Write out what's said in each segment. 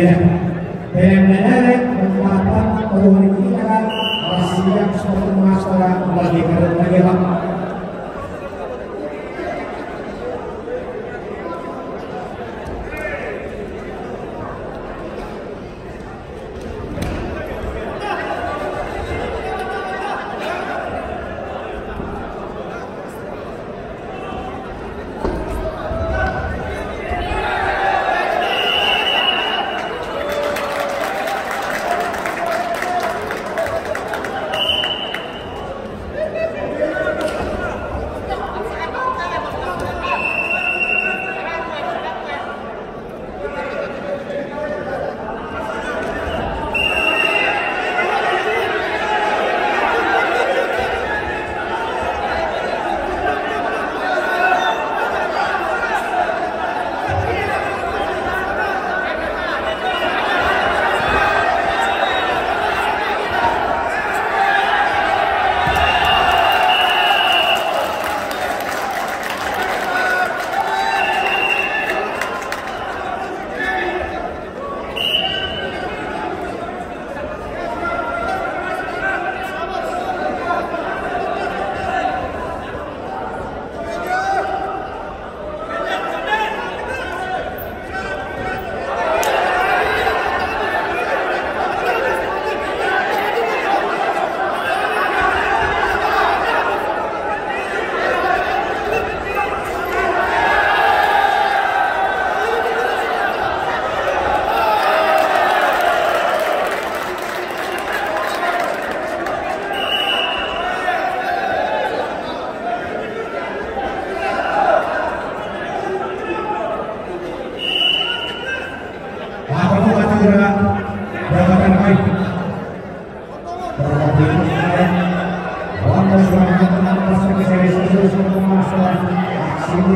benar-benar kekuatan pemikiran siap suatu masalah bagi kerajaan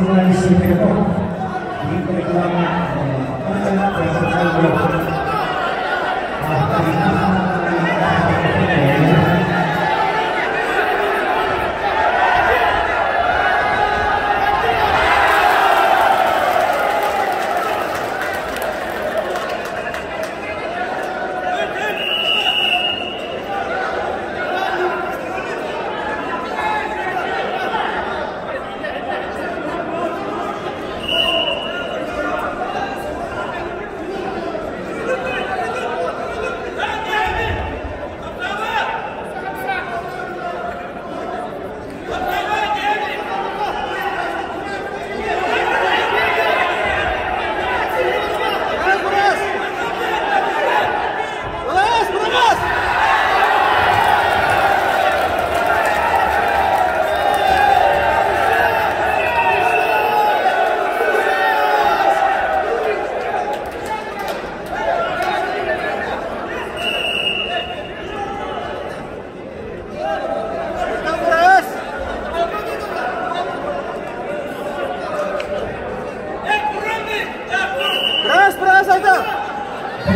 絆にしていければ、銀行的な、えー、これから、えー、最後の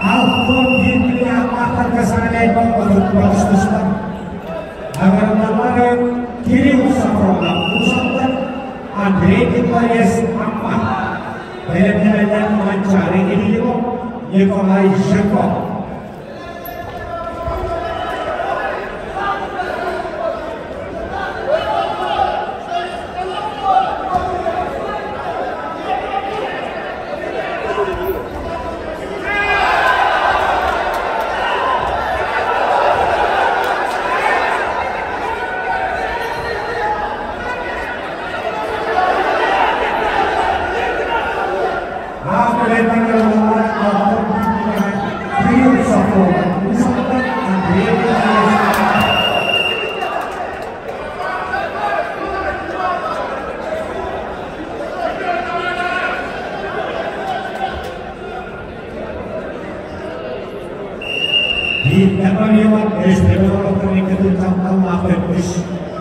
ini juga Nikolai Zhukov Trio Di dapat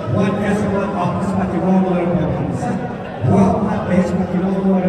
Buat kasih buat office pakai nomor berapa? Buat apa pakai nomor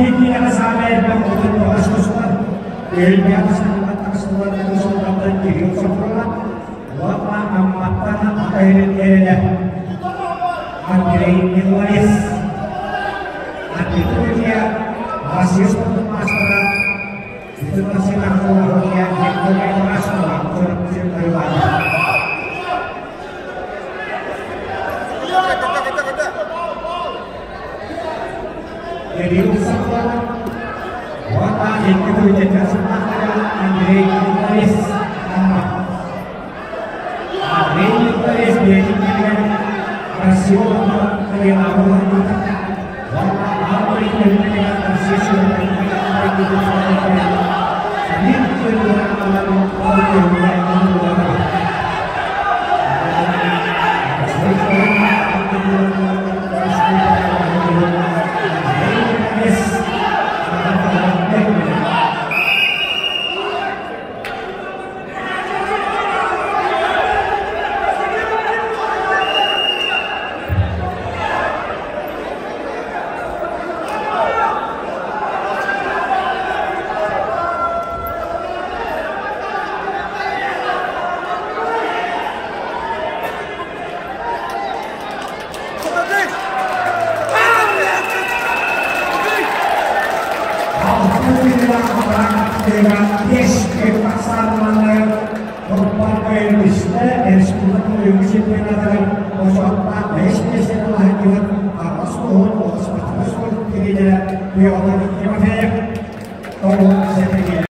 Merasa waktu Itu jadi يلعبون অনেক